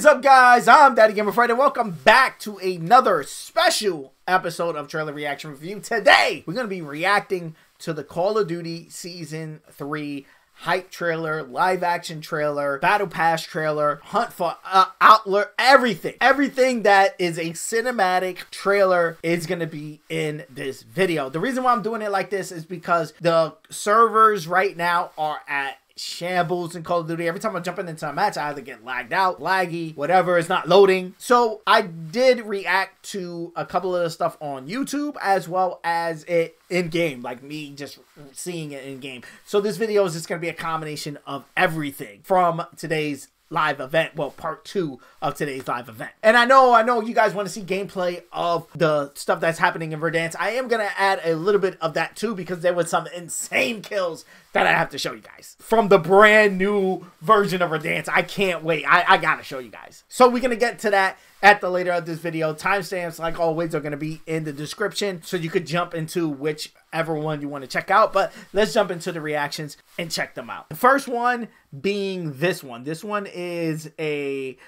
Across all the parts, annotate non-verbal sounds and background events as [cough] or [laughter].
is up, guys? I'm Daddy Gamer Fred, and welcome back to another special episode of Trailer Reaction Review. Today, we're going to be reacting to the Call of Duty Season 3 hype trailer, live action trailer, battle pass trailer, hunt for uh, outlet, everything. Everything that is a cinematic trailer is going to be in this video. The reason why I'm doing it like this is because the servers right now are at shambles in Call of Duty. Every time I'm jumping into a match, I either get lagged out, laggy, whatever, it's not loading. So I did react to a couple of the stuff on YouTube as well as it in game, like me just seeing it in game. So this video is just going to be a combination of everything from today's live event. Well, part two of today's live event. And I know, I know you guys want to see gameplay of the stuff that's happening in Verdansk. I am going to add a little bit of that too because there was some insane kills that I have to show you guys from the brand new version of Verdansk. I can't wait. I, I got to show you guys. So we're to get to that at the later of this video. Timestamps, like always, are to be in the description so you could jump into whichever one you want to check out. But let's jump into the reactions and check them out. The first one being this one. This one is a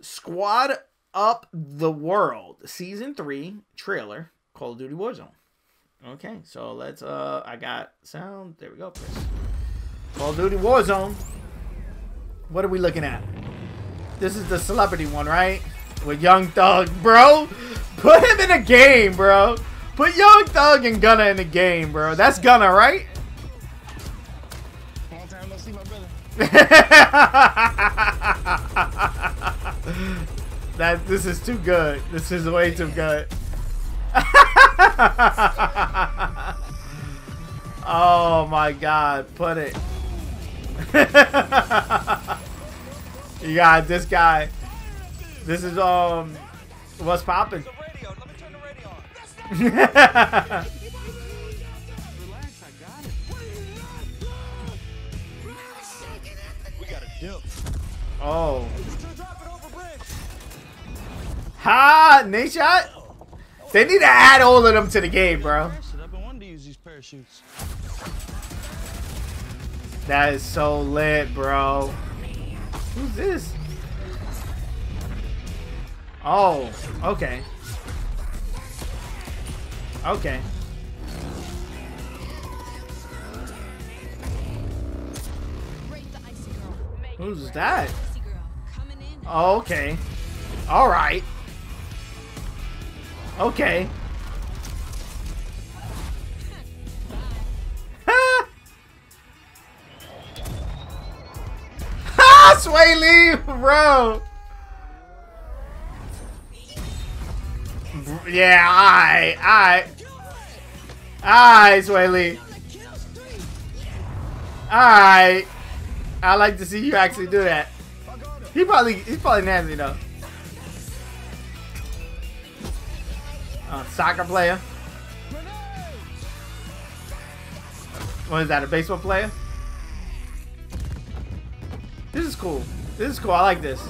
Squad Up the World Season 3 trailer, Call of Duty Warzone. Okay, so let's, uh, I got sound. There we go, Chris. Call of Duty Warzone. What are we looking at? This is the celebrity one, right? with Young Thug, bro. Put him in a game, bro. Put Young Thug and Gunna in a game, bro. That's Gunna, right? Long time no see, my brother. [laughs] that this is too good. This is way too good. [laughs] [laughs] oh my god, put it. [laughs] you got this guy. This is um what's popping. [laughs] oh. Ha! Nate shot? They need to add all of them to the game, bro. That is so lit, bro. Who's this? Oh, okay. Okay. Who's that? Oh, okay. Alright. Okay. Ha! [laughs] Swae Lee, bro! Yeah, I, I, I, Swae Lee. Alright. I like to see you actually do that. He probably, he's probably nasty though. Uh, soccer player. What is that, a baseball player? This is cool. This is cool. I like this.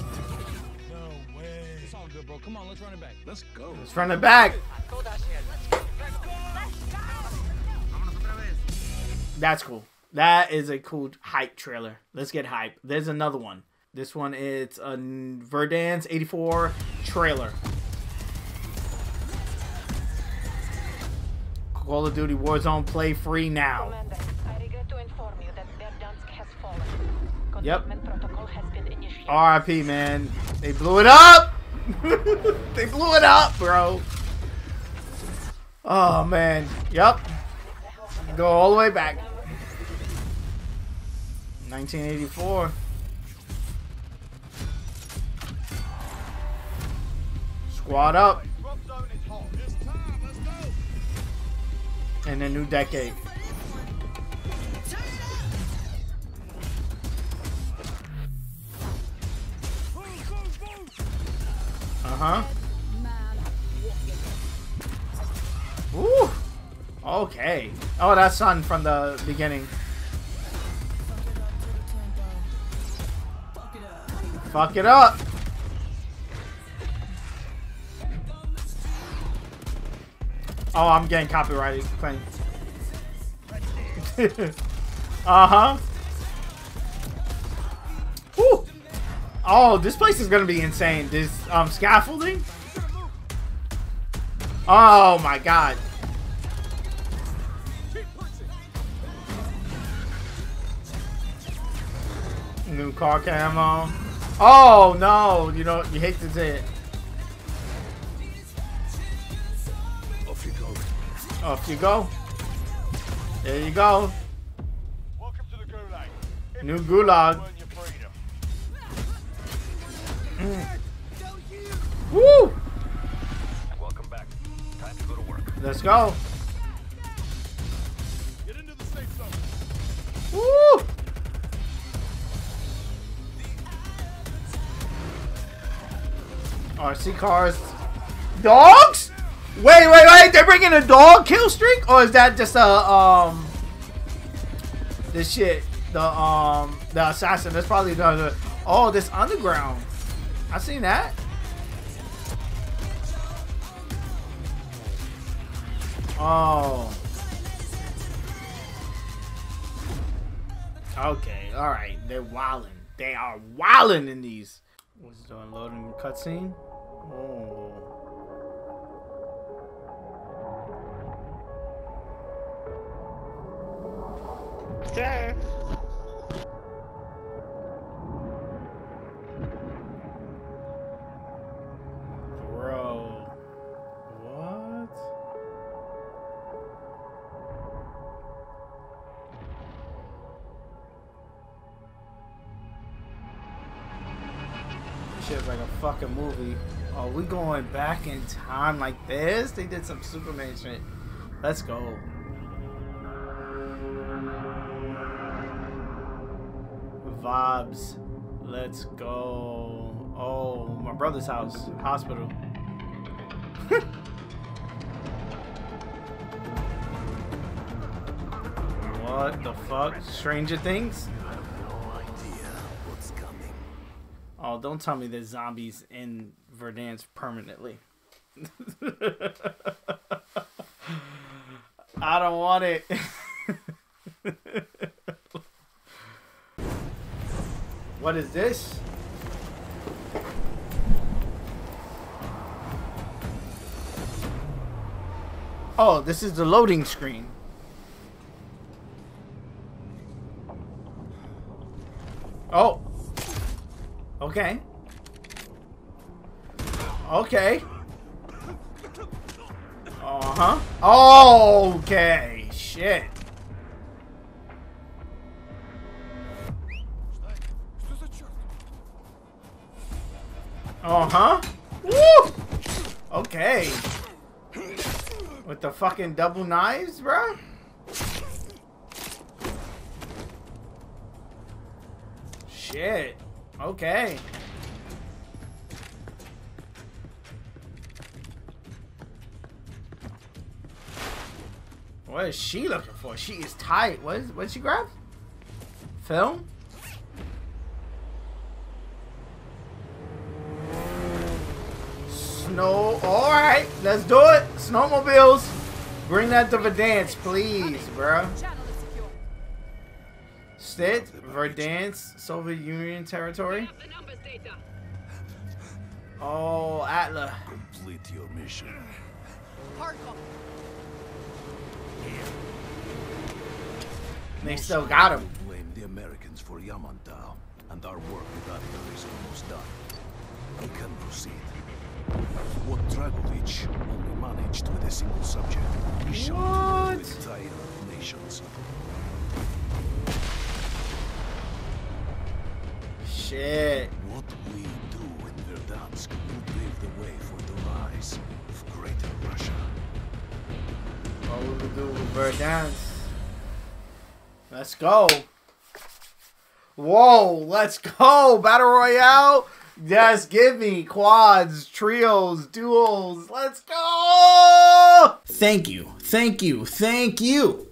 Come on, let's run it back. Let's go. Let's run it back. That's cool. That is a cool hype trailer. Let's get hype. There's another one. This one is a Verdansk 84 trailer. Call of Duty Warzone play free now. Yep. RIP, man. They blew it up! [laughs] they blew it up, bro. Oh, man. Yep. Go all the way back. 1984. Squad up. In a new decade. Uh-huh. Ooh. Okay. Oh, that's Sun from the beginning. Fuck it up. Oh, I'm getting copyrighted claim. [laughs] uh-huh. Woo! Oh, this place is gonna be insane. This um scaffolding. Oh my god. New car camo. Oh no, you know you hate to say it. Off you go. Off you go. There you go. Welcome to the Gulag. New gulag. Earn. Woo! Welcome back. Time to go to work. Let's go. Get into the safe zone. Woo! RC cars. Dogs? Wait, wait, wait. They're bringing a dog kill streak? Or is that just a, um... This shit. The, um... The assassin. That's probably the... Oh, this underground. I seen that. Oh. Okay, alright. They're wildin'. They are wildin' in these. What's it doing? Loading cutscene? Oh. Shit's like a fucking movie. Oh, we going back in time like this? They did some Superman shit. Let's go. Vibes. Let's go. Oh, my brother's house. Hospital. [laughs] what the fuck? Stranger Things? Oh, don't tell me there's zombies in Verdansk permanently. [laughs] I don't want it. [laughs] what is this? Oh, this is the loading screen. Oh. Okay. Okay. Uh-huh. Okay. Shit. Uh-huh. Woo! Okay. With the fucking double knives, bro? Shit. Okay. What is she looking for? She is tight. What is what did she grab? Film? Snow. Alright, let's do it. Snowmobiles. Bring that to the dance, please, bruh. Channel is Verdansk, Soviet Union territory. The numbers data. Oh, Adler. Complete your mission. Hard. They still got him. We blame the Americans for Yamantau, and our work with Adler is almost done. We can proceed. What Dragovich only managed with a single subject, we shall do with entire nations. Shit. What we do in Verdansk will pave the way for the rise of Greater Russia. What we do with Verdansk. Let's go. Whoa, let's go. Battle Royale. Yes, give me quads, trios, duels. Let's go. Thank you, thank you, thank you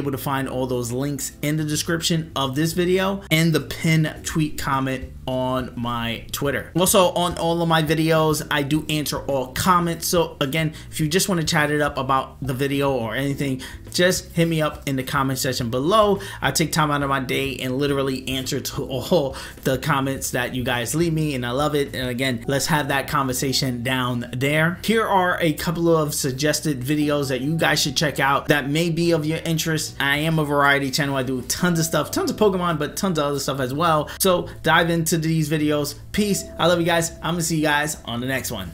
to find all those links in the description of this video and the pin tweet comment on my Twitter. Also, on all of my videos, I do answer all comments. So, again, if you just want to chat it up about the video or anything, just hit me up in the comment section below. I take time out of my day and literally answer to [laughs] all the comments that you guys leave me, and I love it. And again, let's have that conversation down there. Here are a couple of suggested videos that you guys should check out that may be of your interest. I am a variety channel. I do tons of stuff, tons of Pokemon, but tons of other stuff as well. So dive into these videos. Peace. I love you guys. I'm gonna see you guys on the next one.